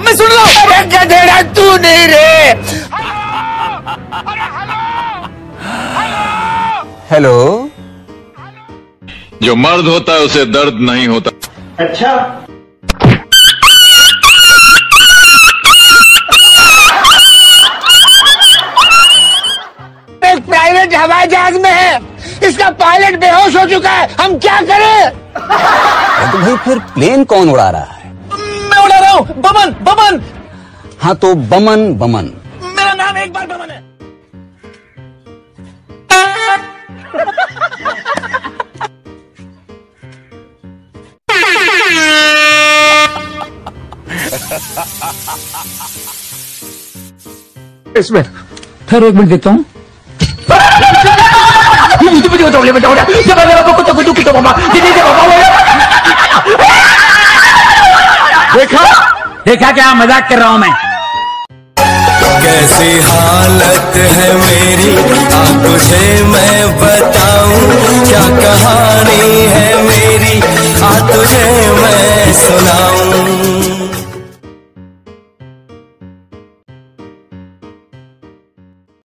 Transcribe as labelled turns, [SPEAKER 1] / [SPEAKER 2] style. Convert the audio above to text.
[SPEAKER 1] मैं सुन रहा हूँ।
[SPEAKER 2] अरे गधेड़ा तू नहीं रे।
[SPEAKER 3] हेलो।
[SPEAKER 4] जो मर्द होता है उसे दर्द नहीं होता। अच्छा।
[SPEAKER 2] एक प्राइवेट हवाई जहाज़ में है। इसका पायलट बेहोश हो चुका है। हम क्या करें?
[SPEAKER 3] तो भाई फिर प्लेन कौन उड़ा रहा है?
[SPEAKER 1] हूँ बमन बमन
[SPEAKER 3] हाँ तो बमन बमन
[SPEAKER 1] मेरा नाम एक बार बमन है
[SPEAKER 2] इसमें फिर एक मिनट देखता हूँ
[SPEAKER 1] देखा? देखा क्या मज़ाक कर रहा हूँ मैं?
[SPEAKER 5] कैसी हालत है मेरी? आप तुझे मैं बताऊँ क्या कहानी है मेरी? आप तुझे मैं सुना